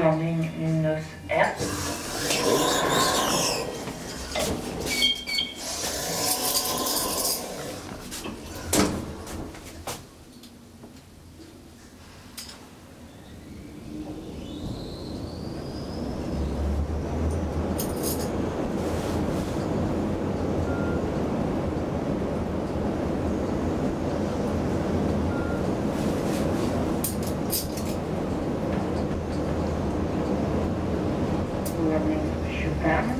dans une, une herbe. camera?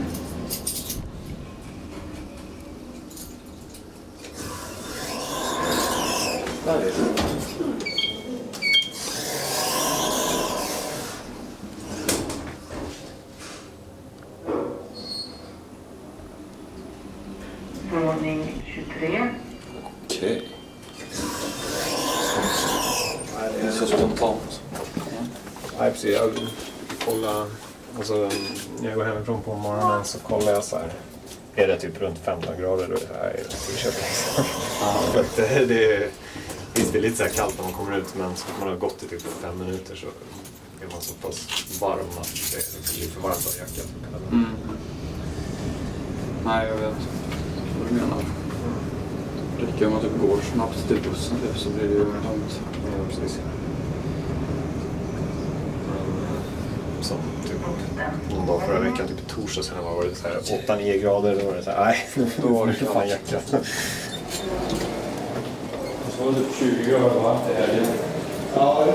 That is. Förordning 23. Okej. Okay. Det är så spontant. Nej, precis. Jag kollar. Alltså, när jag går hemifrån på morgonen så kollar jag så här. Är det typ runt 15 grader då är det så här, jag att det, det, visst, det är lite så här kallt när man kommer ut men så man har gått i typ fem minuter så är man så pass varm att det blir för varmt att ha jackan. Mm. Nej, jag vet vad du menar. Räcker om man typ går snabbt till bussen typ, så blir det ju varmt. Ja, precis. Men, som typ någon dag förra veckan, typ torsdag sen var det så här 8-9 grader. Då var det så här, nej, Då var det fan jackan. Så var det typ 20 grader varmt i helgen. Våning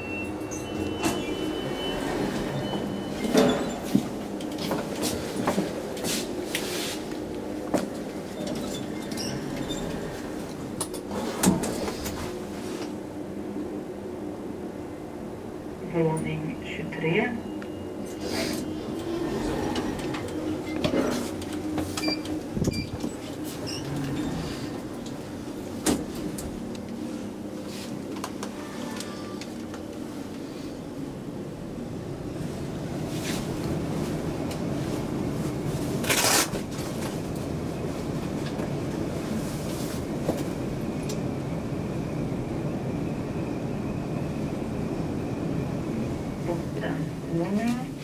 полонень 4. Mm-hmm.